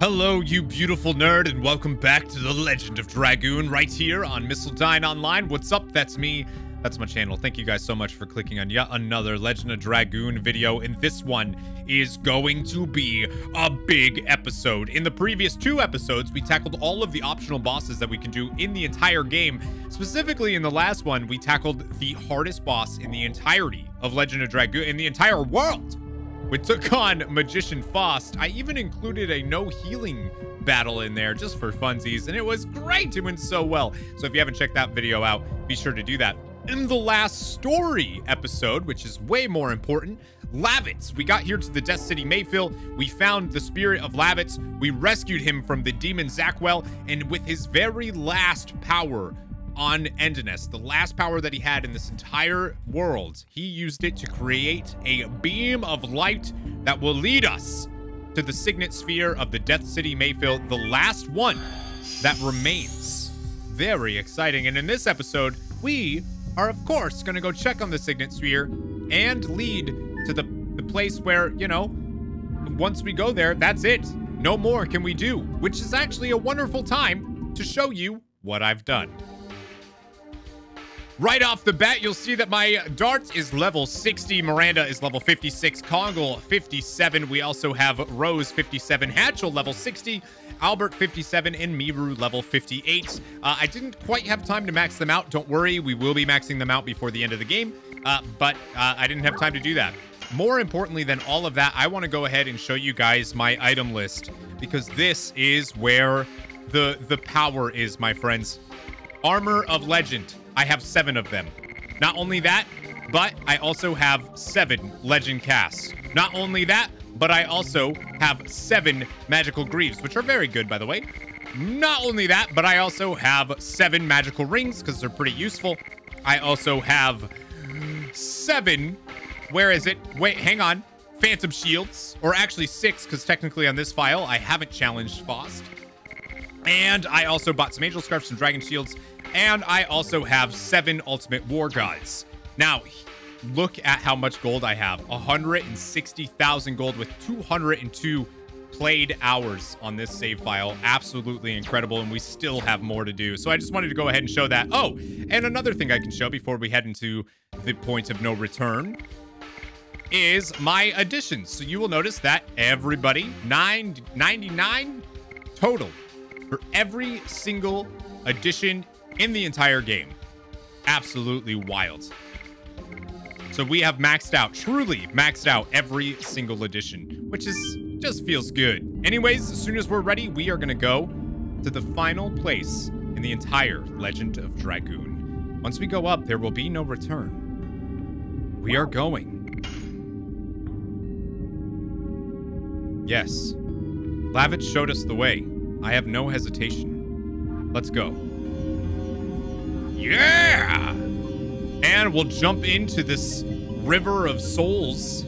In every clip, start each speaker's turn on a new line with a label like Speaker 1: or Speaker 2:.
Speaker 1: Hello, you beautiful nerd, and welcome back to the Legend of Dragoon right here on Missildine Online. What's up? That's me. That's my channel. Thank you guys so much for clicking on yet another Legend of Dragoon video, and this one is going to be a big episode. In the previous two episodes, we tackled all of the optional bosses that we can do in the entire game. Specifically, in the last one, we tackled the hardest boss in the entirety of Legend of Dragoon, in the entire world. We took on Magician Faust. I even included a no healing battle in there just for funsies, and it was great. It went so well. So if you haven't checked that video out, be sure to do that. In the last story episode, which is way more important, Lavitz. We got here to the Death City Mayfil. We found the spirit of Lavitz. We rescued him from the demon Zackwell, and with his very last power, on Endiness, the last power that he had in this entire world. He used it to create a beam of light that will lead us to the signet sphere of the Death City Mayfil, the last one that remains. Very exciting. And in this episode, we are, of course, going to go check on the signet sphere and lead to the, the place where, you know, once we go there, that's it. No more can we do, which is actually a wonderful time to show you what I've done. Right off the bat, you'll see that my Dart is level 60, Miranda is level 56, Kongol 57. We also have Rose 57, Haschel level 60, Albert 57, and Meru level 58. Uh, I didn't quite have time to max them out. Don't worry, we will be maxing them out before the end of the game, uh, but uh, I didn't have time to do that. More importantly than all of that, I want to go ahead and show you guys my item list because this is where the the power is, my friends. Armor of Legend. I have seven of them. Not only that, but I also have seven Legend Casques. Not only that, but I also have seven Magical Greaves, which are very good, by the way. Not only that, but I also have seven Magical Rings, because they're pretty useful. I also have seven, where is it? Wait, hang on. Phantom Shields, or actually six, because technically on this file, I haven't challenged Faust. And I also bought some Angel Scarfs and Dragon Shields, and I also have seven Ultimate War Gods. Now, look at how much gold I have. 160,000 gold with 202 played hours on this save file. Absolutely incredible, and we still have more to do. So I just wanted to go ahead and show that. Oh, and another thing I can show before we head into the point of no return is my additions. So you will notice that everybody, 999 total for every single addition in the entire game. Absolutely wild. So we have maxed out, truly maxed out every single addition, which is just feels good. Anyways, as soon as we're ready, we are going to go to the final place in the entire Legend of Dragoon. Once we go up, there will be no return. We are going. Yes. Lavitz showed us the way. I have no hesitation. Let's go. Yeah! And we'll jump into this river of souls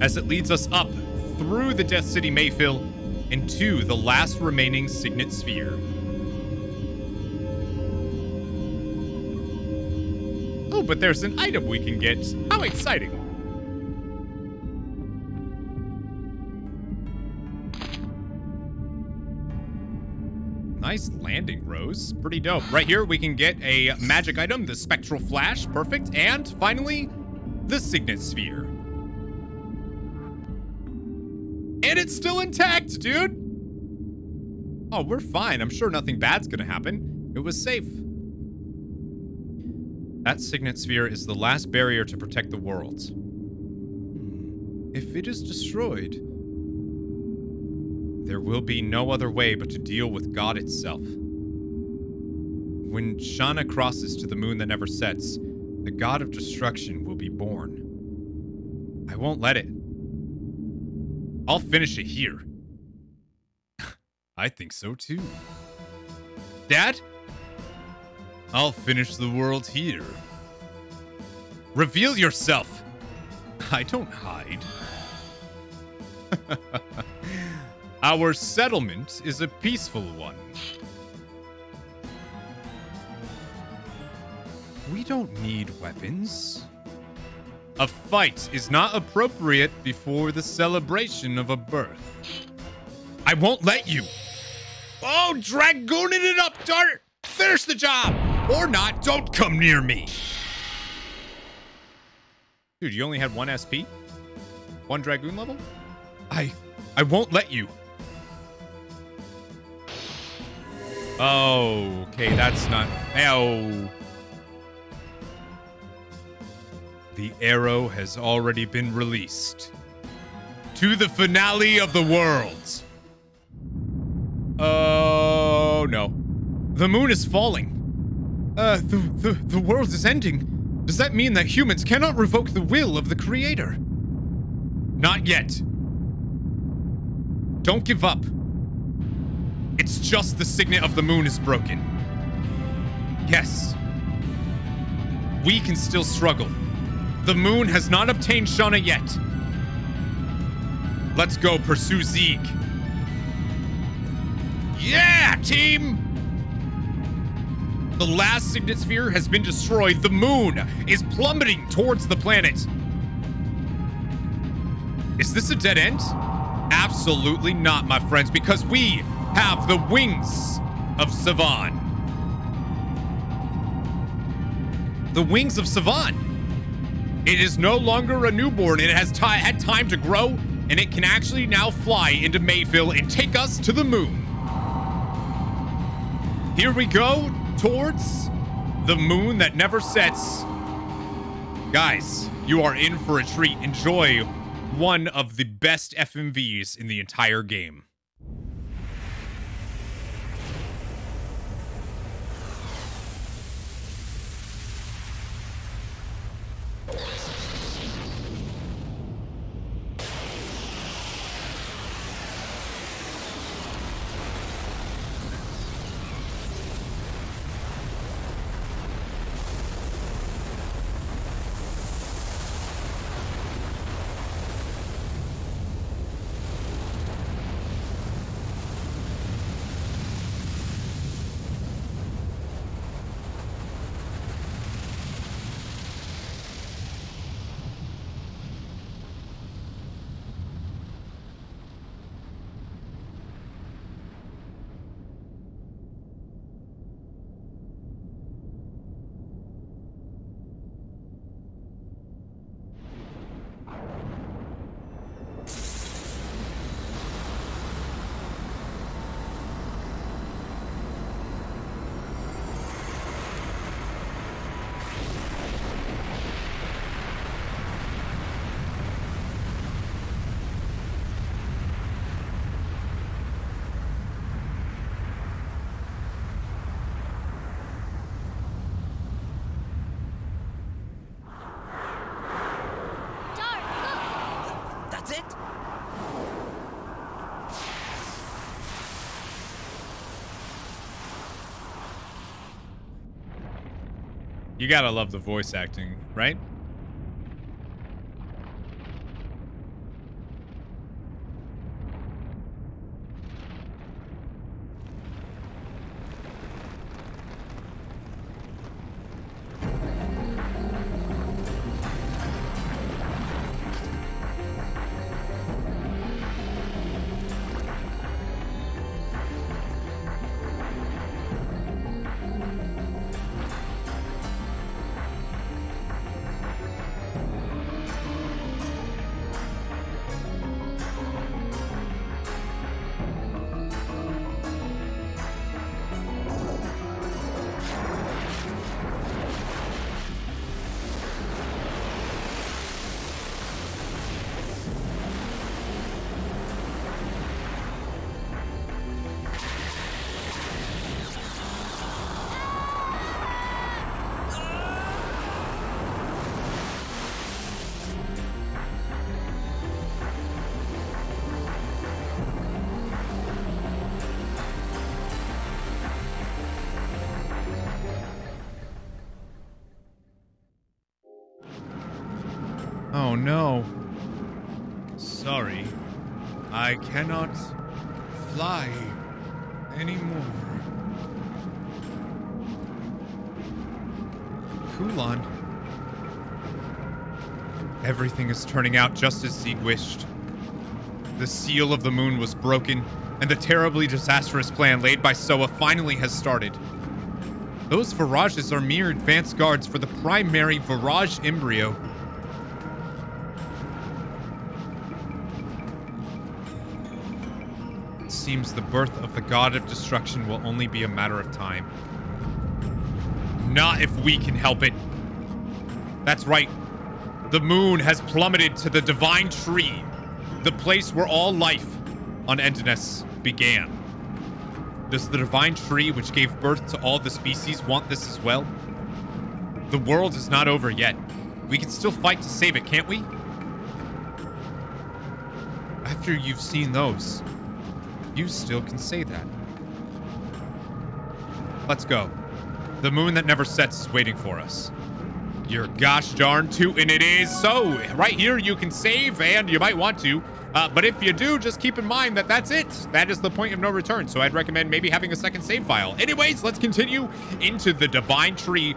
Speaker 1: as it leads us up through the Death City Mayfil into the last remaining Signet Sphere. Oh, but there's an item we can get. How exciting! Nice landing, Rose. Pretty dope. Right here, we can get a magic item, the Spectral Flash. Perfect. And finally, the Signet Sphere. And it's still intact, dude. Oh, we're fine. I'm sure nothing bad's gonna happen. It was safe. That Signet Sphere is the last barrier to protect the world. Hmm. If it is destroyed, there will be no other way but to deal with God itself. When Shana crosses to the moon that never sets, the god of destruction will be born. I won't let it. I'll finish it here. I think so too. Dad? I'll finish the world here. Reveal yourself. I don't hide. Our settlement is a peaceful one. We don't need weapons. A fight is not appropriate before the celebration of a birth. I won't let you. Oh, dragooning it up, Dart! Finish the job! Or not, don't come near me! Dude, you only had one SP? One Dragoon level? I... I won't let you. Oh, okay, that's not... Oh. The arrow has already been released. To the finale of the world. Oh, no. The moon is falling. Uh, the, the, the world is ending. Does that mean that humans cannot revoke the will of the creator? Not yet. Don't give up. It's just the signet of the moon is broken. Yes. We can still struggle. The moon has not obtained Shana yet. Let's go pursue Zieg. Yeah, team! The last signet sphere has been destroyed. The moon is plummeting towards the planet. Is this a dead end? Absolutely not, my friends, because we have the wings of Savan. The wings of Savan. It is no longer a newborn. It has had time to grow, and it can actually now fly into Mayfil and take us to the moon. Here we go towards the moon that never sets. Guys, you are in for a treat. Enjoy one of the best FMVs in the entire game. You gotta love the voice acting, no. Sorry. I cannot fly anymore. Kulan. Everything is turning out just as Zieg wished. The seal of the moon was broken, and the terribly disastrous plan laid by Soa finally has started. Those Virages are mere advance guards for the primary Virage embryo. Seems the birth of the god of destruction will only be a matter of time. Not if we can help it. That's right. The moon has plummeted to the divine tree, the place where all life on Endiness began. Does the divine tree which gave birth to all the species want this as well? The world is not over yet. We can still fight to save it, can't we? After you've seen those, you still can say that. Let's go. The moon that never sets is waiting for us. You're gosh darn tootin' it is. So, right here you can save, and you might want to. Uh, but if you do, just keep in mind that that's it. That is the point of no return. So I'd recommend maybe having a second save file. Anyways, let's continue into the Divine Tree,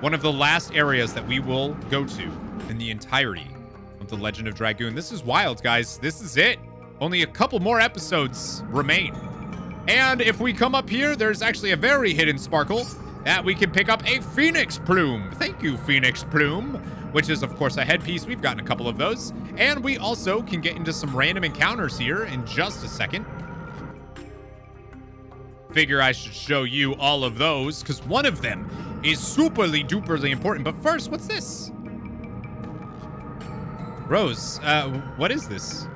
Speaker 1: one of the last areas that we will go to in the entirety of the Legend of Dragoon. This is wild, guys. This is it. Only a couple more episodes remain. And if we come up here, there's actually a very hidden sparkle that we can pick up a Phoenix Plume. Thank you, Phoenix Plume which is, of course, a headpiece. We've gotten a couple of those. And we also can get into some random encounters here in just a second. Figure I should show you all of those, because one of them is superly duperly important. But first, what's this? Rose, uh, what is this?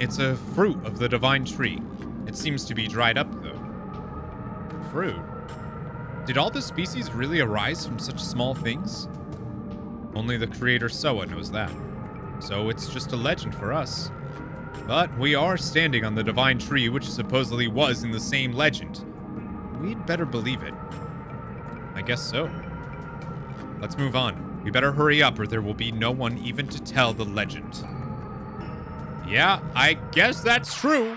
Speaker 1: It's a fruit of the divine tree. It seems to be dried up, though. Fruit? Did all the species really arise from such small things? Only the creator Soa knows that. So it's just a legend for us. But we are standing on the divine tree which supposedly was in the same legend. We'd better believe it. I guess so. Let's move on. We better hurry up or there will be no one even to tell the legend. Yeah, I guess that's true.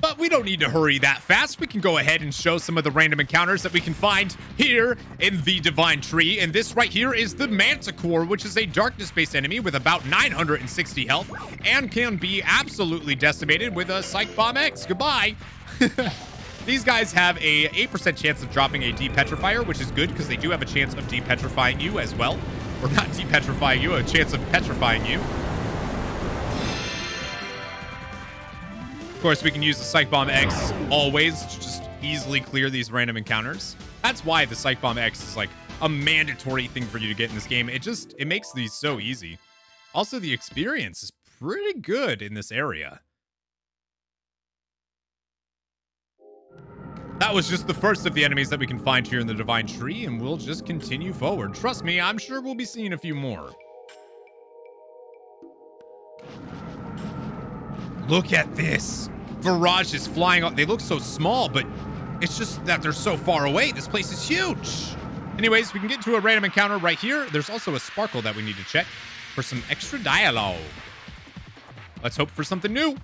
Speaker 1: But we don't need to hurry that fast. We can go ahead and show some of the random encounters that we can find here in the Divine Tree. And this right here is the Manticore, which is a darkness-based enemy with about 960 health and can be absolutely decimated with a Psych Bomb X. Goodbye. These guys have a 8% chance of dropping a Depetrifier, which is good because they do have a chance of depetrifying you as well. Or not depetrifying you, a chance of petrifying you. Of course, we can use the Psych Bomb X always to just easily clear these random encounters. That's why the Psych Bomb X is like a mandatory thing for you to get in this game. It just, it makes these so easy. Also, the experience is pretty good in this area. That was just the first of the enemies that we can find here in the Divine Tree, and we'll just continue forward. Trust me, I'm sure we'll be seeing a few more. Look at this. Virage is flying off. They look so small, but it's just that they're so far away. This place is huge. Anyways, we can get to a random encounter right here. There's also a sparkle that we need to check for some extra dialogue. Let's hope for something new.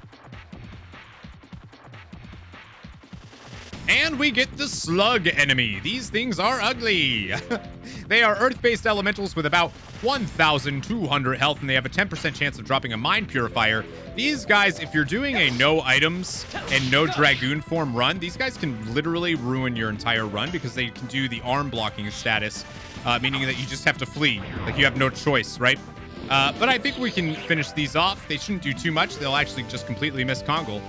Speaker 1: And we get the slug enemy. These things are ugly. they are earth-based elementals with about 1,200 health, and they have a 10% chance of dropping a mind purifier. These guys, if you're doing a no items and no dragoon form run, these guys can literally ruin your entire run because they can do the arm blocking status, uh, meaning that you just have to flee. Like you have no choice, right? Uh, but I think we can finish these off. They shouldn't do too much. They'll actually just completely miss Kongol.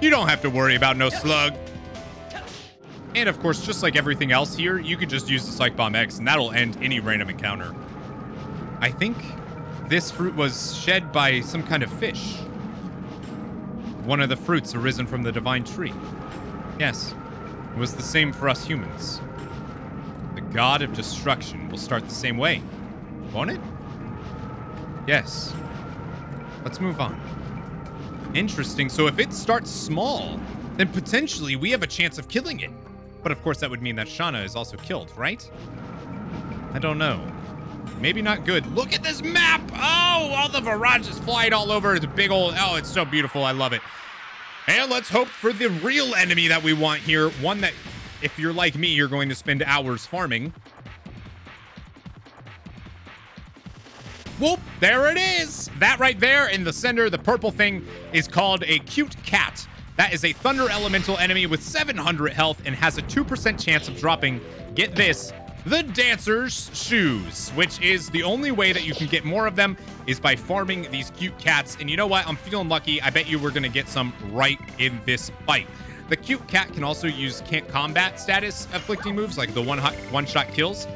Speaker 1: You don't have to worry about no slug. And of course, just like everything else here, you could just use the Psych Bomb X and that'll end any random encounter. I think this fruit was shed by some kind of fish. One of the fruits arisen from the divine tree. Yes, it was the same for us humans. The god of destruction will start the same way, won't it? Yes. Let's move on. Interesting. So if it starts small, then potentially we have a chance of killing it. But of course, that would mean that Shana is also killed, right? I don't know. Maybe not good. Look at this map! Oh, all the Virages flying all over. It's a big old... Oh, it's so beautiful. I love it. And let's hope for the real enemy that we want here. One that, if you're like me, you're going to spend hours farming. Whoop, there it is. That right there in the center, the purple thing, is called a cute cat. That is a Thunder Elemental enemy with 700 health and has a 2% chance of dropping, get this, the Dancer's Shoes, which is the only way that you can get more of them is by farming these cute cats. And you know what? I'm feeling lucky. I bet you we're going to get some right in this fight. The cute cat can also use can't combat status afflicting moves like the one one shot kills.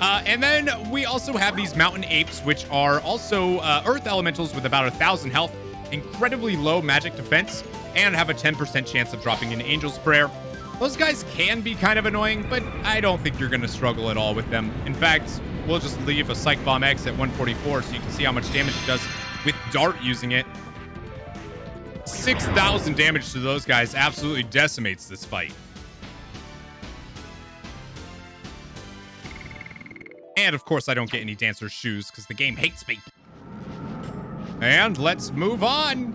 Speaker 1: Uh, and then we also have these mountain apes, which are also uh, earth elementals with about a thousand health, incredibly low magic defense, and have a 10% chance of dropping an angel's prayer. Those guys can be kind of annoying, but I don't think you're going to struggle at all with them. In fact, we'll just leave a Psych Bomb X at 144 so you can see how much damage it does with Dart using it. 6,000 damage to those guys absolutely decimates this fight. And of course, I don't get any Dancer's Shoes because the game hates me. And let's move on.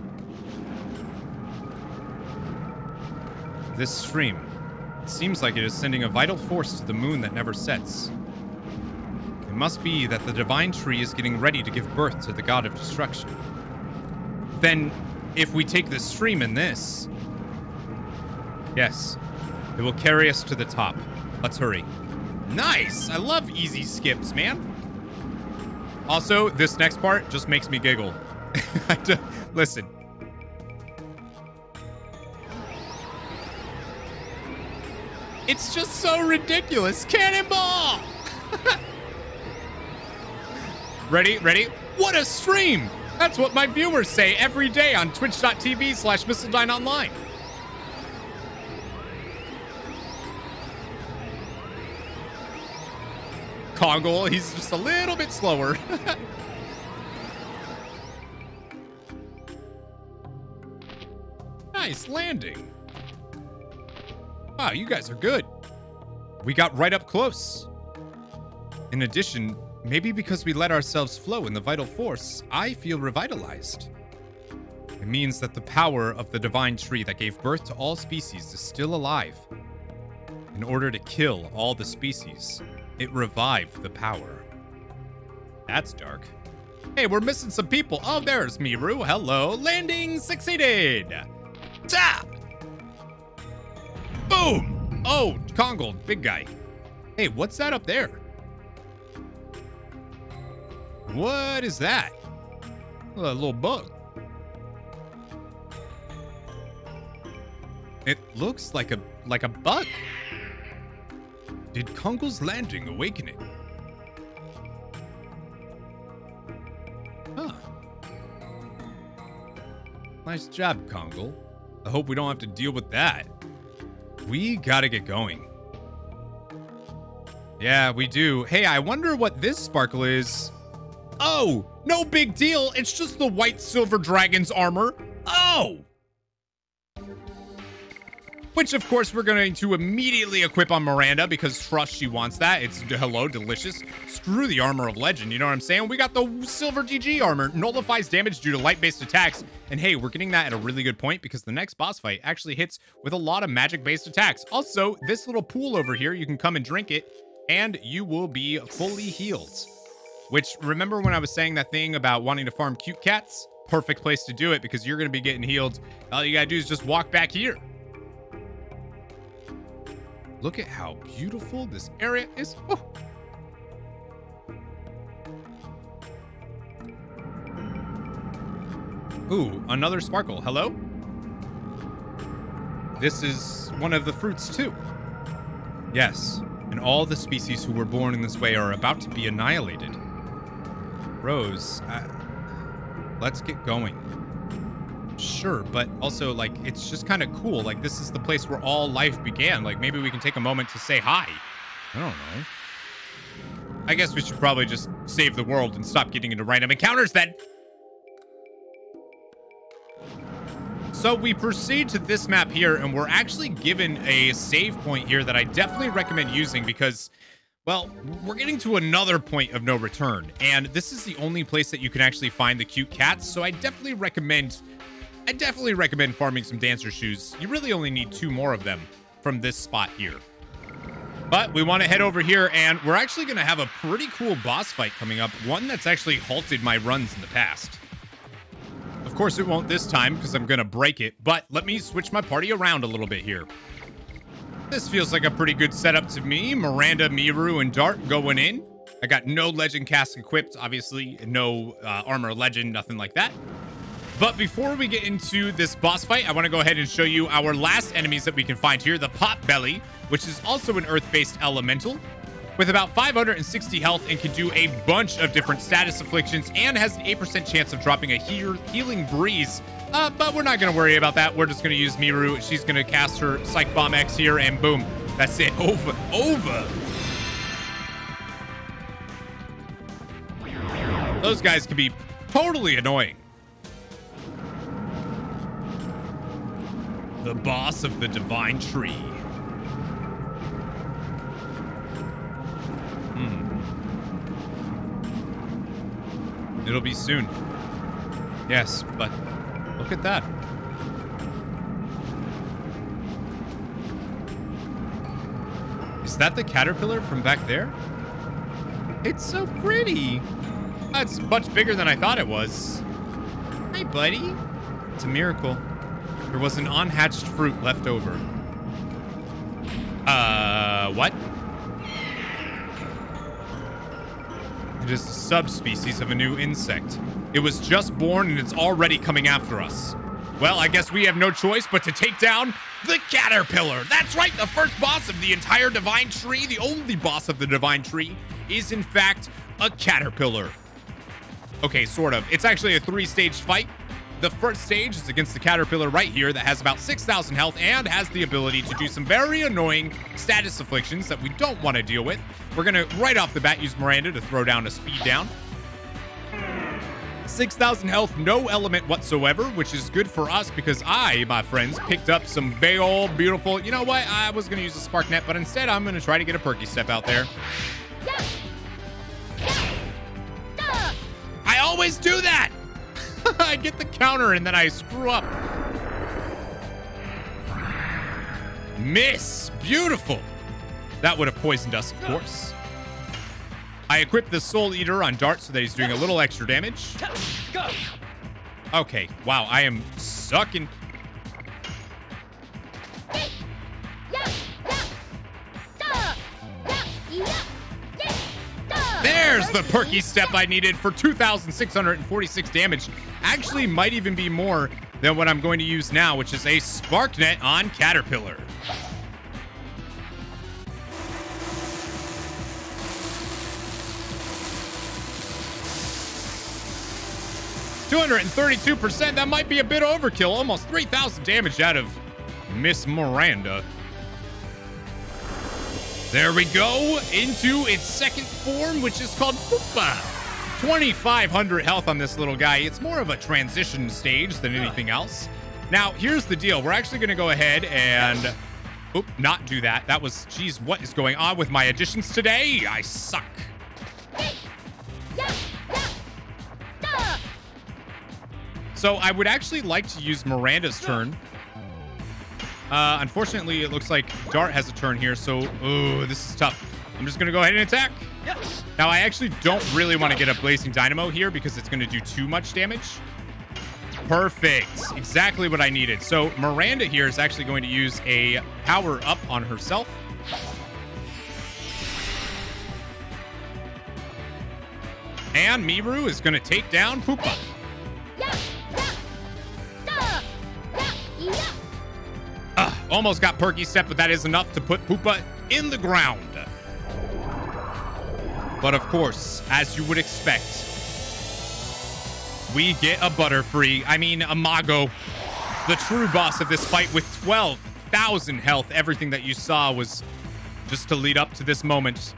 Speaker 1: This stream it seems like it is sending a vital force to the moon that never sets. It must be that the divine tree is getting ready to give birth to the god of destruction. Then, if we take the stream in this... Yes, it will carry us to the top. Let's hurry. Nice! I love easy skips, man. Also, this next part just makes me giggle. Listen, It's just so ridiculous. Cannonball! ready? Ready? What a stream! That's what my viewers say every day on twitch.tv slash Online. Kongol, he's just a little bit slower. nice landing. Wow, you guys are good. We got right up close. In addition, maybe because we let ourselves flow in the vital force, I feel revitalized. It means that the power of the divine tree that gave birth to all species is still alive. In order to kill all the species, it revived the power. That's dark. Hey, we're missing some people. Oh, there's Meru. Hello. Landing succeeded. Ta! Boom! Oh, Kongol, big guy. Hey, what's that up there? What is that? A little bug. It looks like a like a bug. Did Kongol's landing awaken it? Huh. Nice job, Kongol. I hope we don't have to deal with that. We gotta get going. Yeah, we do. Hey, I wonder what this sparkle is. Oh, no big deal. It's just the white silver dragon's armor. Oh! Which, of course, we're going to immediately equip on Miranda because trust she wants that. It's hello, delicious. Screw the armor of legend, you know what I'm saying? We got the silver GG armor. Nullifies damage due to light-based attacks. And hey, we're getting that at a really good point because the next boss fight actually hits with a lot of magic-based attacks. Also, this little pool over here, you can come and drink it and you will be fully healed. Which, remember when I was saying that thing about wanting to farm cute cats? Perfect place to do it because you're going to be getting healed. All you got to do is just walk back here. Look at how beautiful this area is. Oh. Ooh, another sparkle. Hello? This is one of the fruits too. Yes, and all the species who were born in this way are about to be annihilated. Rose, uh, let's get going sure, but also like it's just kind of cool. Like this is the place where all life began. Like maybe we can take a moment to say hi. I don't know. I guess we should probably just save the world and stop getting into random encounters then. So we proceed to this map here, and we're actually given a save point here that I definitely recommend using because, well, we're getting to another point of no return. And this is the only place that you can actually find the cute cats, so I definitely recommend I definitely recommend farming some dancer shoes. You really only need two more of them from this spot here. But we want to head over here, and we're actually going to have a pretty cool boss fight coming up. One that's actually halted my runs in the past. Of course, it won't this time because I'm going to break it. But let me switch my party around a little bit here. This feels like a pretty good setup to me. Miranda, Meru, and Dart going in. I got no legend casque equipped, obviously. No uh, armor legend, nothing like that. But before we get into this boss fight, I want to go ahead and show you our last enemies that we can find here. The Pot Belly, which is also an earth-based elemental with about 560 health and can do a bunch of different status afflictions and has an 8% chance of dropping a he healing breeze uh, but we're not going to worry about that. We're just going to use Meru. She's going to cast her Psych Bomb X here, and boom. That's it. Over. Over. Those guys can be totally annoying. The boss of the Divine Tree. Hmm. It'll be soon. Yes, but Look at that. Is that the caterpillar from back there? It's so pretty. That's much bigger than I thought it was. Hi, buddy. It's a miracle. There was an unhatched fruit left over. Uh, what? It is a subspecies of a new insect. It was just born and it's already coming after us. Well, I guess we have no choice but to take down the Caterpillar. That's right, the first boss of the entire Divine Tree, the only boss of the Divine Tree, is in fact a Caterpillar. Okay, sort of. It's actually a three-stage fight. The first stage is against the Caterpillar right here that has about 6,000 health and has the ability to do some very annoying status afflictions that we don't want to deal with. We're going to, right off the bat, use Miranda to throw down a speed down. 6,000 health, no element whatsoever, which is good for us because I, my friends, picked up some big old beautiful... You know what? I was going to use a Spark Net, but instead I'm going to try to get a Perky Step out there. I always do that! I get the counter and then I screw up. Miss! Beautiful! That would have poisoned us, of course. I equipped the Soul Eater on Dart so that he's doing a little extra damage. Okay, wow, I am sucking. There's the perky step I needed for 2,646 damage. Actually, might even be more than what I'm going to use now, which is a Spark Net on Caterpillar. 232%. That might be a bit overkill. Almost 3,000 damage out of Miss Miranda. There we go into its second form, which is called Poopa. 2,500 health on this little guy. It's more of a transition stage than anything else. Now, here's the deal. We're actually going to go ahead and... Oop, not do that. That was... Geez, what is going on with my additions today? I suck. So I would actually like to use Miranda's turn. Uh, unfortunately, it looks like Dart has a turn here, so oh, this is tough. I'm just going to go ahead and attack. Yes. Now, I actually don't really want to get a Blazing Dynamo here because it's going to do too much damage. Perfect. Exactly what I needed. So Miranda here is actually going to use a power up on herself. And Meru is going to take down Poopa. Uh, almost got Perky Step, but that is enough to put Poopa in the ground. But of course, as you would expect, we get a Butterfree. I mean, a Mago, the true boss of this fight with 12,000 health. Everything that you saw was just to lead up to this moment.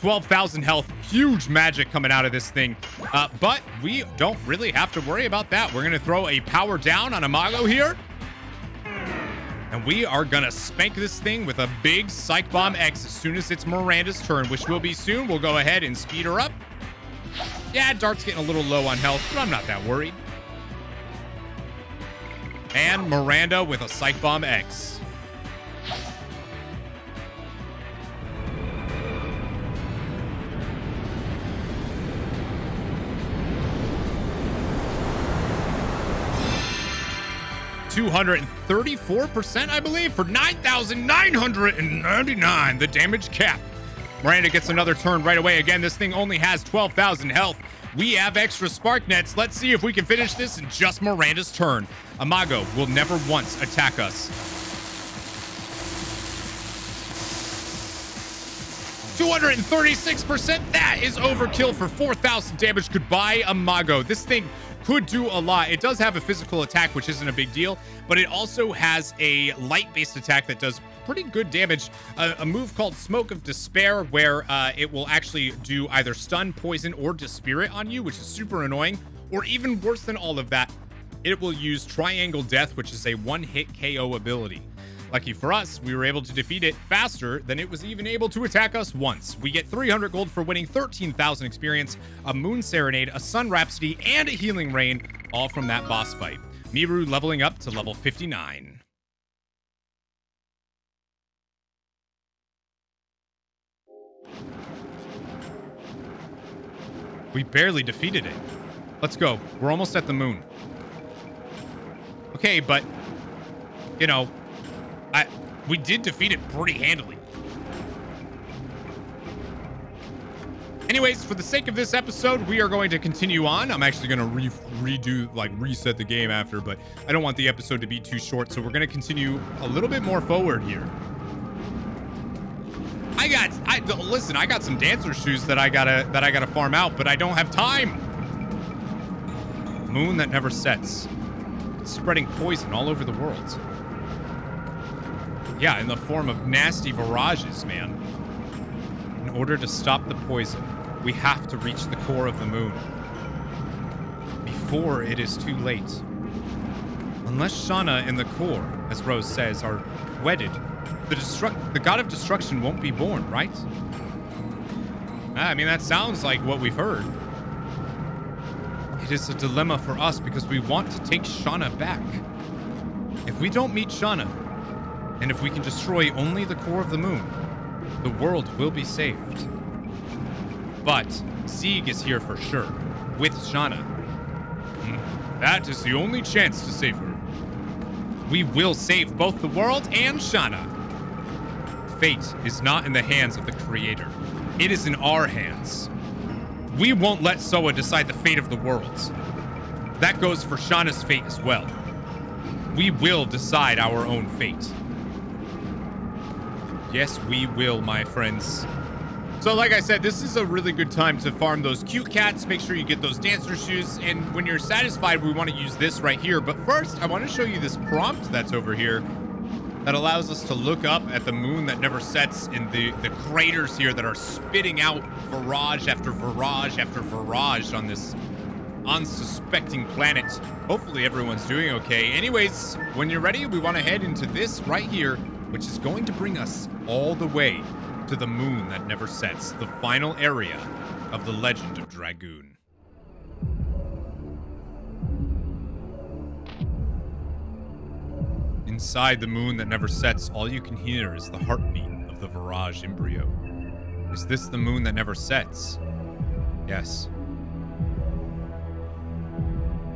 Speaker 1: 12,000 health, huge magic coming out of this thing. Uh, but we don't really have to worry about that. We're going to throw a power down on Imago here. And we are going to spank this thing with a big Psych Bomb X as soon as it's Miranda's turn, which will be soon. We'll go ahead and speed her up. Yeah, Dart's getting a little low on health, but I'm not that worried. And Miranda with a Psych Bomb X. Two hundred and thirty-four percent, I believe, for nine thousand nine hundred and ninety-nine. The damage cap. Miranda gets another turn right away. Again, this thing only has twelve thousand health. We have extra spark nets. Let's see if we can finish this in just Miranda's turn. Imago will never once attack us. 236%. That is overkill for 4,000 damage. Goodbye, Imago. This thing could do a lot. It does have a physical attack, which isn't a big deal, but it also has a light-based attack that does pretty good damage. A move called Smoke of Despair, where uh, it will actually do either stun, poison, or dispirit on you, which is super annoying. Or even worse than all of that, it will use Triangle Death, which is a one-hit KO ability. Lucky for us, we were able to defeat it faster than it was even able to attack us once. We get 300 gold for winning 13,000 experience, a Moon Serenade, a Sun Rhapsody, and a Healing Rain, all from that boss fight. Meru leveling up to level 59. We barely defeated it. Let's go. We're almost at the moon. Okay, but, you know, I we did defeat it pretty handily. Anyways, for the sake of this episode, we are going to continue on. I'm actually going to re redo, like reset the game after, but I don't want the episode to be too short. So we're going to continue a little bit more forward here. I got, I listen, I got some dancer shoes that I gotta, that I gotta farm out, but I don't have time. Moon that never sets. It's spreading poison all over the world. Yeah, in the form of nasty virages, man. In order to stop the poison, we have to reach the core of the moon. Before it is too late. Unless Shana and the core, as Rose says, are wedded, the destruct the god of destruction won't be born, right? Ah, I mean, that sounds like what we've heard. It is a dilemma for us because we want to take Shana back. If we don't meet Shana, and if we can destroy only the core of the moon, the world will be saved. But Zieg is here for sure, with Shana. Hmm, that is the only chance to save her. We will save both the world and Shana. Fate is not in the hands of the Creator. It is in our hands. We won't let Soa decide the fate of the world. That goes for Shana's fate as well. We will decide our own fate. Yes, we will, my friends. So like I said, this is a really good time to farm those cute cats. Make sure you get those dancer shoes. And when you're satisfied, we want to use this right here. But first, I want to show you this prompt that's over here that allows us to look up at the moon that never sets in the, the craters here that are spitting out virage after virage after virage on this unsuspecting planet. Hopefully everyone's doing okay. Anyways, when you're ready, we want to head into this right here, which is going to bring us all the way to the moon that never sets, the final area of the legend of Dragoon. Inside the moon that never sets, all you can hear is the heartbeat of the Virage embryo. Is this the moon that never sets? Yes.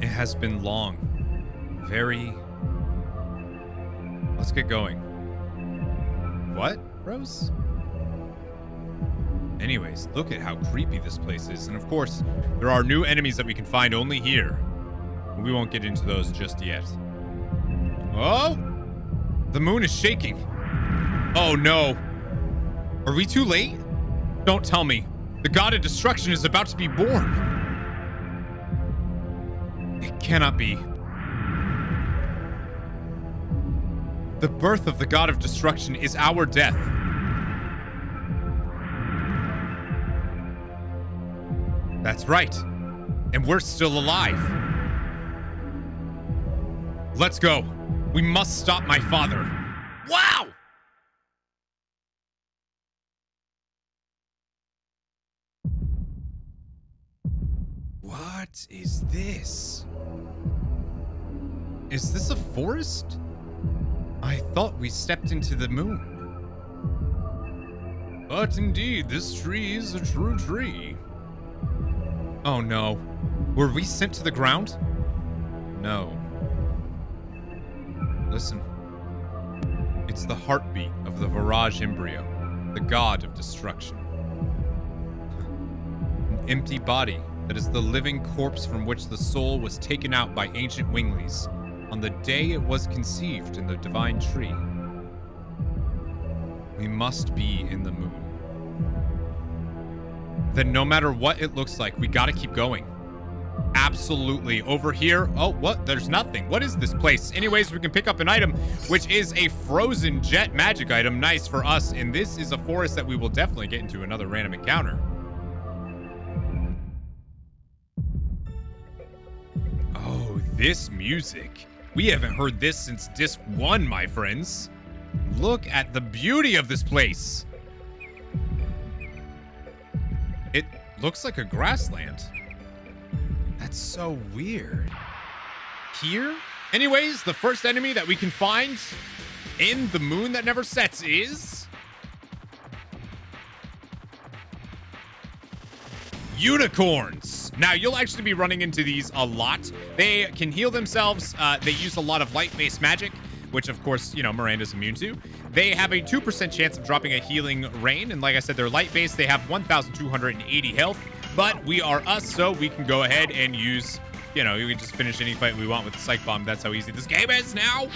Speaker 1: It has been long. Very... Let's get going. What, Rose? Anyways, look at how creepy this place is. And of course, there are new enemies that we can find only here. We won't get into those just yet. Oh! The moon is shaking. Oh no. Are we too late? Don't tell me. The god of destruction is about to be born. It cannot be. The birth of the god of destruction is our death. That's right. And we're still alive. Let's go. We must stop my father. Wow! What is this? Is this a forest? I thought we stepped into the moon. But indeed, this tree is a true tree. Oh no. Were we sent to the ground? No. Listen. It's the heartbeat of the Virage embryo, the god of destruction. An empty body that is the living corpse from which the soul was taken out by ancient winglies on the day it was conceived in the divine tree. We must be in the moon. Then no matter what it looks like, we gotta keep going. Absolutely. Over here, oh, what? There's nothing. What is this place? Anyways, we can pick up an item, which is a frozen jet magic item. Nice for us. And this is a forest that we will definitely get into another random encounter. Oh, this music. We haven't heard this since disc one, my friends. Look at the beauty of this place. It looks like a grassland. That's so weird. Here? Anyways, the first enemy that we can find in the moon that never sets is... Unicorns. Now, you'll actually be running into these a lot. They can heal themselves. Uh, they use a lot of light-based magic, which, of course, you know, Miranda's immune to. They have a 2% chance of dropping a healing rain. And like I said, they're light-based. They have 1,280 health. But we are us, so we can go ahead and use, you know, we can just finish any fight we want with the Psych Bomb. That's how easy this game is now.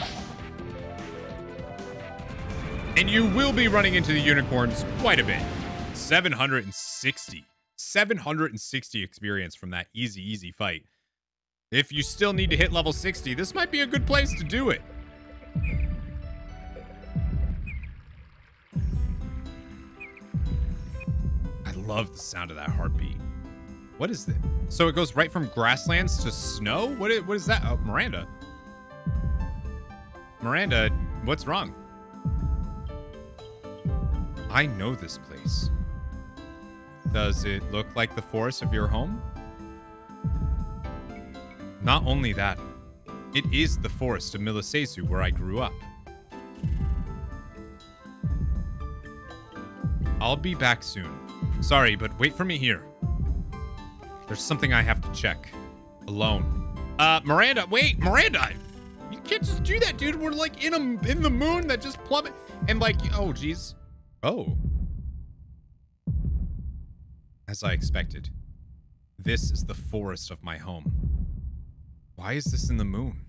Speaker 1: And you will be running into the unicorns quite a bit. 760. 760 experience from that easy, easy fight. If you still need to hit level 60, this might be a good place to do it. I love the sound of that heartbeat. What is it? So it goes right from grasslands to snow? What is, what is that? Oh, Miranda. Miranda, what's wrong? I know this place. Does it look like the forest of your home? Not only that, it is the forest of Mille Seseau where I grew up. I'll be back soon. Sorry, but wait for me here. There's something I have to check. Alone. Uh, Miranda, wait, Miranda! You can't just do that, dude. We're like in a in the moon that just plummet and like oh jeez. Oh. As I expected. This is the forest of my home. Why is this in the moon?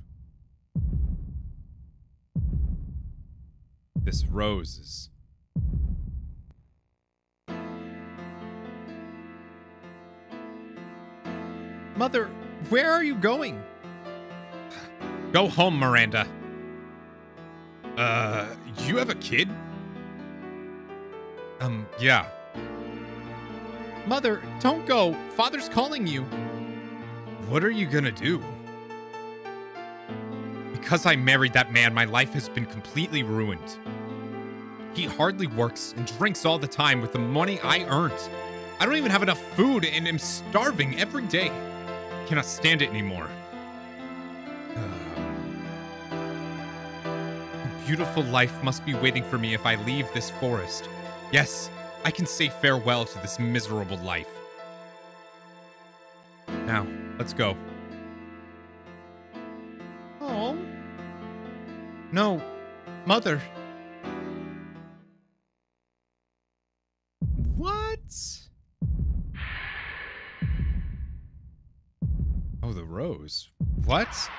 Speaker 1: This rose is Mother, where are you going? Go home, Miranda. Uh, you have a kid? Um, yeah. Mother, don't go. Father's calling you. What are you gonna do? Because I married that man, my life has been completely ruined. He hardly works and drinks all the time with the money I earned. I don't even have enough food and am starving every day cannot stand it anymore. A beautiful life must be waiting for me if I leave this forest. Yes, I can say farewell to this miserable life. Now, let's go. Oh. No, Mother. What? Oh, the rose. What?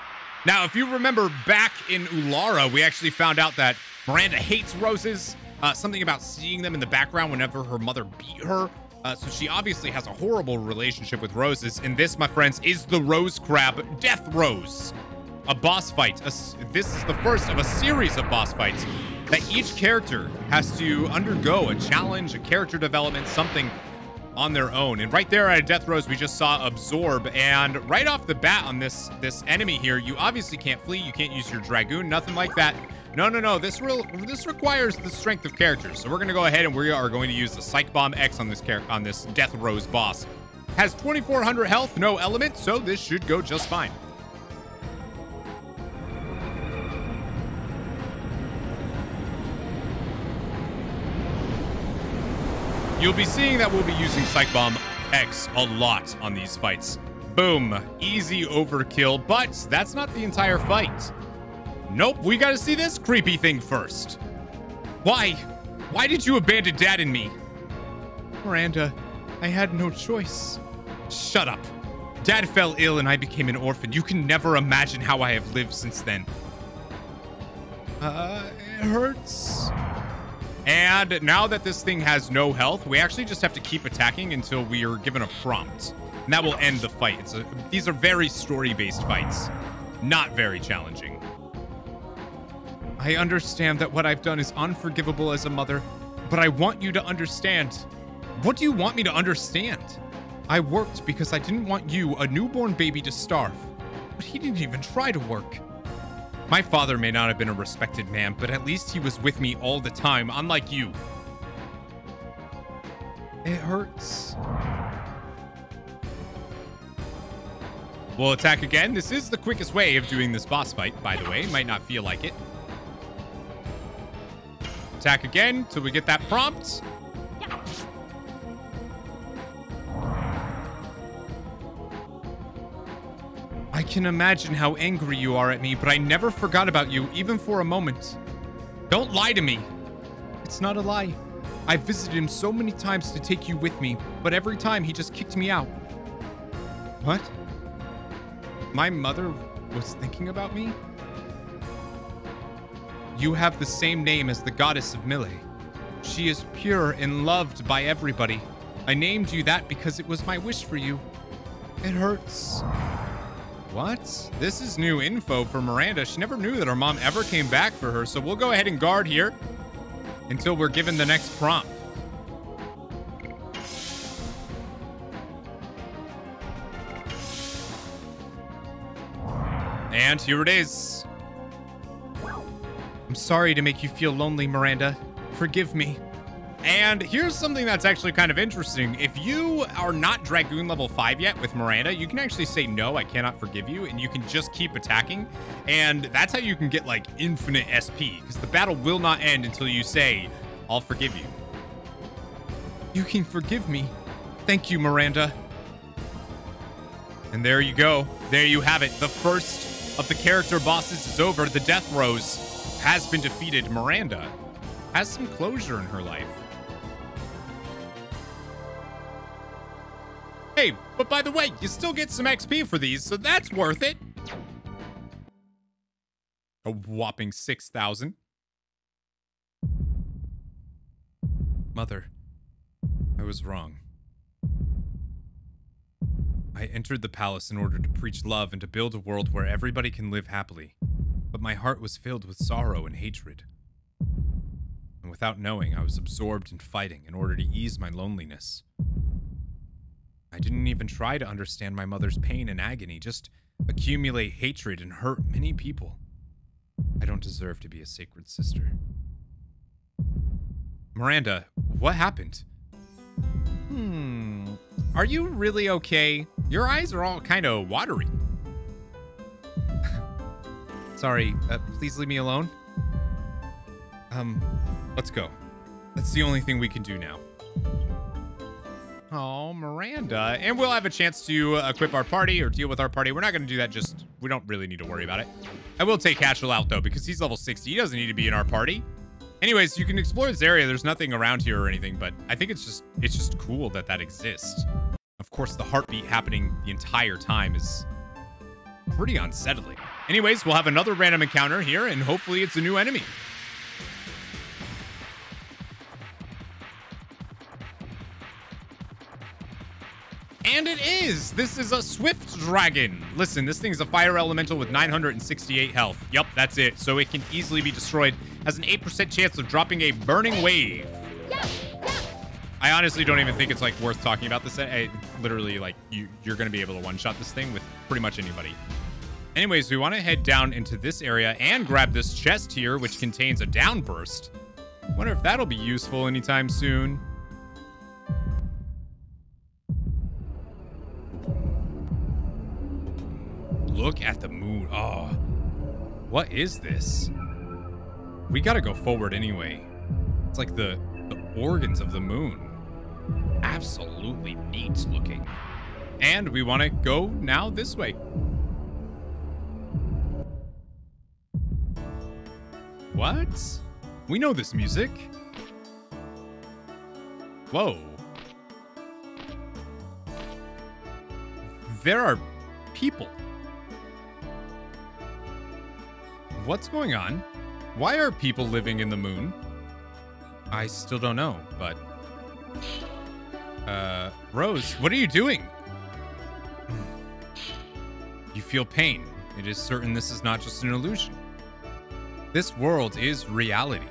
Speaker 1: Now, if you remember back in Ulara, we actually found out that Miranda hates roses. Uh, something about seeing them in the background whenever her mother beat her. Uh, so she obviously has a horrible relationship with roses. And this, my friends, is the Rose Crab Death Rose. A boss fight. A, this is the first of a series of boss fights that each character has to undergo a challenge, a character development, something on their own. And right there at Death Rose, we just saw Absorb. And right off the bat on this, this enemy here, you obviously can't flee. You can't use your Dragoon, nothing like that. No, no, no. This real this requires the strength of characters. So we're gonna go ahead and we are going to use the Psych Bomb X on this character on this Death Rose boss. Has 2,400 health, no element, so this should go just fine. You'll be seeing that we'll be using Psych Bomb X a lot on these fights. Boom, easy overkill, but that's not the entire fight. Nope, we gotta see this creepy thing first. Why? Why did you abandon Dad and me? Miranda, I had no choice. Shut up. Dad fell ill and I became an orphan. You can never imagine how I have lived since then. Uh, it hurts. And now that this thing has no health, we actually just have to keep attacking until we are given a prompt. And that will end the fight. It's a, these are very story-based fights. Not very challenging. I understand that what I've done is unforgivable as a mother, but I want you to understand. What do you want me to understand? I worked because I didn't want you, a newborn baby, to starve. But he didn't even try to work. My father may not have been a respected man, but at least he was with me all the time, unlike you. It hurts. We'll attack again. This is the quickest way of doing this boss fight, by the way. Might not feel like it. Attack again till we get that prompt. I can imagine how angry you are at me, but I never forgot about you, even for a moment. Don't lie to me. It's not a lie. I visited him so many times to take you with me, but every time he just kicked me out. What? My mother was thinking about me? You have the same name as the goddess of Mille. She is pure and loved by everybody. I named you that because it was my wish for you. It hurts. What? This is new info for Miranda. She never knew that her mom ever came back for her, so we'll go ahead and guard here until we're given the next prompt. And here it is. I'm sorry to make you feel lonely, Miranda. Forgive me. And here's something that's actually kind of interesting. If you are not Dragoon level 5 yet with Miranda, you can actually say, no, I cannot forgive you, and you can just keep attacking. And that's how you can get, like, infinite SP, because the battle will not end until you say, I'll forgive you. You can forgive me. Thank you, Miranda. And there you go. There you have it. The first of the character bosses is over. The Death Rose has been defeated. Miranda has some closure in her life. Hey, but by the way, you still get some XP for these, so that's worth it. A whopping 6,000. Mother, I was wrong. I entered the palace in order to preach love and to build a world where everybody can live happily. But my heart was filled with sorrow and hatred. And without knowing, I was absorbed in fighting in order to ease my loneliness. I didn't even try to understand my mother's pain and agony, just accumulate hatred and hurt many people. I don't deserve to be a sacred sister. Miranda, what happened? Hmm. Are you really okay? Your eyes are all kind of watery. Sorry, uh, please leave me alone. Um, let's go. That's the only thing we can do now. Oh, Miranda. And we'll have a chance to equip our party or deal with our party. We're not going to do that just... We don't really need to worry about it. I will take Haschel out, though, because he's level 60. He doesn't need to be in our party. Anyways, you can explore this area. There's nothing around here or anything, but I think it's just it's just cool that that exists. Of course, the heartbeat happening the entire time is pretty unsettling. Anyways, we'll have another random encounter here, and hopefully it's a new enemy. And it is! This is a Swift Dragon. Listen, this thing's a fire elemental with 968 health. Yup, that's it. So it can easily be destroyed. Has an 8% chance of dropping a Burning Wave. I honestly don't even think it's like worth talking about this. I, literally, like, you, you're going to be able to one-shot this thing with pretty much anybody. Anyways, we want to head down into this area and grab this chest here, which contains a downburst. Wonder if that'll be useful anytime soon. Look at the moon. Oh, what is this? We gotta go forward anyway. It's like the, the organs of the moon. absolutely neat looking. And we want to go now this way. What? We know this music. Whoa. There are people. What's going on? Why are people living in the moon? I still don't know, but... Uh, Rose, what are you doing? You feel pain. It is certain this is not just an illusion. This world is reality.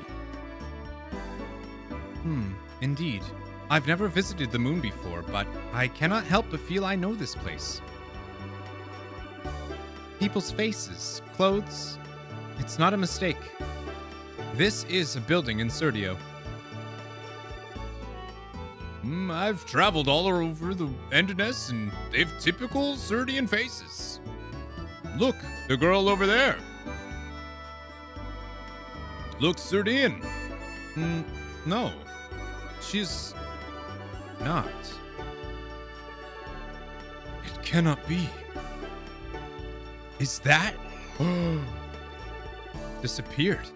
Speaker 1: Hmm, indeed. I've never visited the moon before, but I cannot help but feel I know this place. People's faces, clothes. It's not a mistake. This is a building in Serdio. Mm, I've traveled all over the Endiness, and they've typical Serdian faces. Look, the girl over there. Looks Serdian. Mm, no, she's not. It cannot be. Is that? Disappeared.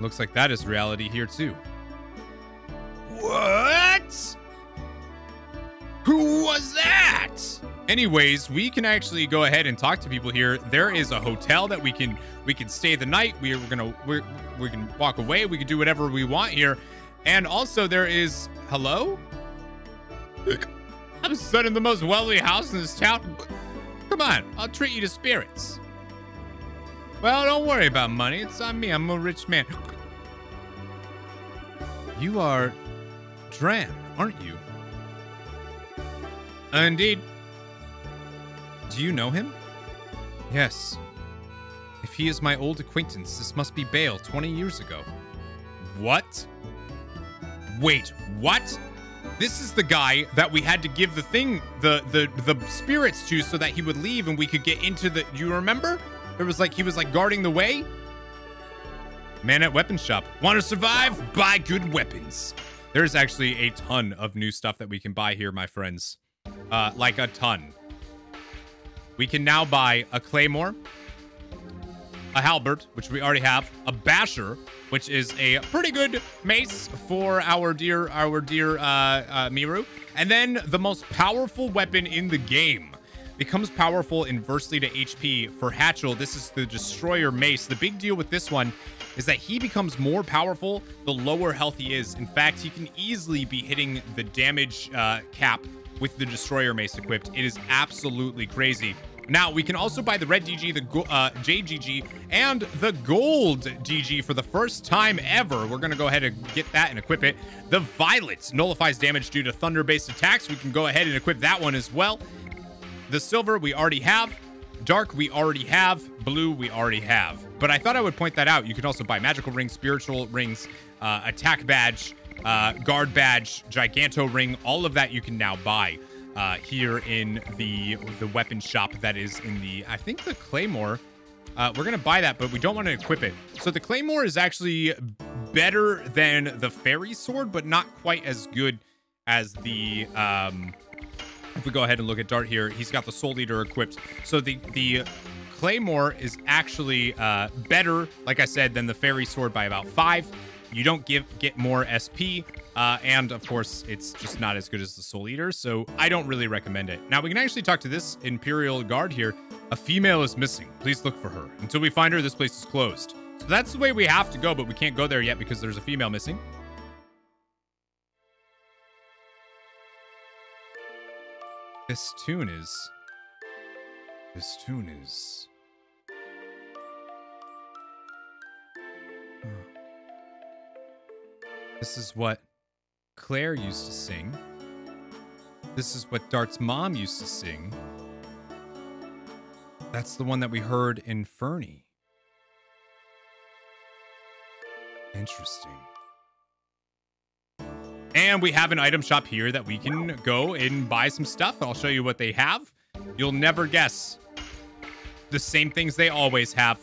Speaker 1: Looks like that is reality here too. What? Who was that? Anyways, we can actually go ahead and talk to people here. There is a hotel that we can we can stay the night. We are gonna we we can walk away. We can do whatever we want here. And also there is hello. I'm sitting in the most wealthy house in this town. Come on, I'll treat you to spirits. Well, don't worry about money. It's on me. I'm a rich man. You are Dran, aren't you? Indeed. Do you know him? Yes. If he is my old acquaintance, this must be Bale 20 years ago. What? Wait, what? This is the guy that we had to give the thing, the the the spirits to so that he would leave and we could get into the you remember? It was like he was like guarding the way. Man at weapon shop. Want to survive? Buy good weapons. There's actually a ton of new stuff that we can buy here, my friends. Uh, like a ton. We can now buy a claymore, a halberd, which we already have, a basher, which is a pretty good mace for our dear, our dear uh, uh, Meru, and then the most powerful weapon in the game becomes powerful inversely to HP for Haschel. This is the Destroyer Mace. The big deal with this one is that he becomes more powerful the lower health he is. In fact, he can easily be hitting the damage uh, cap with the Destroyer Mace equipped. It is absolutely crazy. Now, we can also buy the red DG, the uh, JGG, and the gold DG for the first time ever. We're going to go ahead and get that and equip it. The violet nullifies damage due to thunder-based attacks. We can go ahead and equip that one as well. The silver we already have. Dark we already have. Blue we already have. But I thought I would point that out. You can also buy magical rings, spiritual rings, uh, attack badge, uh, guard badge, giganto ring. All of that you can now buy uh, here in the the weapon shop that is in the, I think the Claymore. Uh, we're going to buy that, but we don't want to equip it. So the Claymore is actually better than the Fairy Sword, but not quite as good as the... Um, if we go ahead and look at Dart here, he's got the Soul Eater equipped. So the the Claymore is actually uh, better, like I said, than the Fairy Sword by about five. You don't give get more SP, uh, and of course, it's just not as good as the Soul Eater, so I don't really recommend it. Now, we can actually talk to this Imperial Guard here. A female is missing. Please look for her. Until we find her, this place is closed. So that's the way we have to go, but we can't go there yet because there's a female missing. This tune is... This tune is... This is what Claire used to sing. This is what Dart's mom used to sing. That's the one that we heard in Fernie. Interesting. And we have an item shop here that we can go and buy some stuff. I'll show you what they have. You'll never guess. The same things they always have.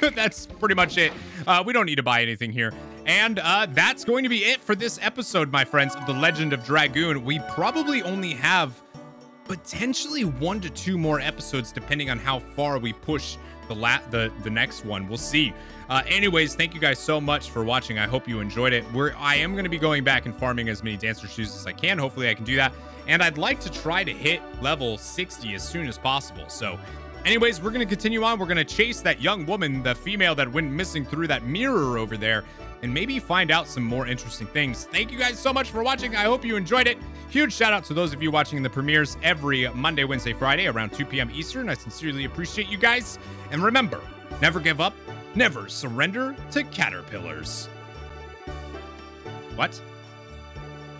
Speaker 1: That's pretty much it. Uh, we don't need to buy anything here. And uh, that's going to be it for this episode, my friends, of The Legend of Dragoon. We probably only have potentially one to two more episodes, depending on how far we push the la- the the next one. We'll see. Uh, anyways, thank you guys so much for watching. I hope you enjoyed it. We're I am going to be going back and farming as many dancer shoes as I can. Hopefully, I can do that. And I'd like to try to hit level 60 as soon as possible. So Anyways, we're going to continue on. We're going to chase that young woman, the female that went missing through that mirror over there, and maybe find out some more interesting things. Thank you guys so much for watching. I hope you enjoyed it. Huge shout out to those of you watching the premieres every Monday, Wednesday, Friday around 2 p.m. Eastern. I sincerely appreciate you guys. And remember, never give up, never surrender to caterpillars. What?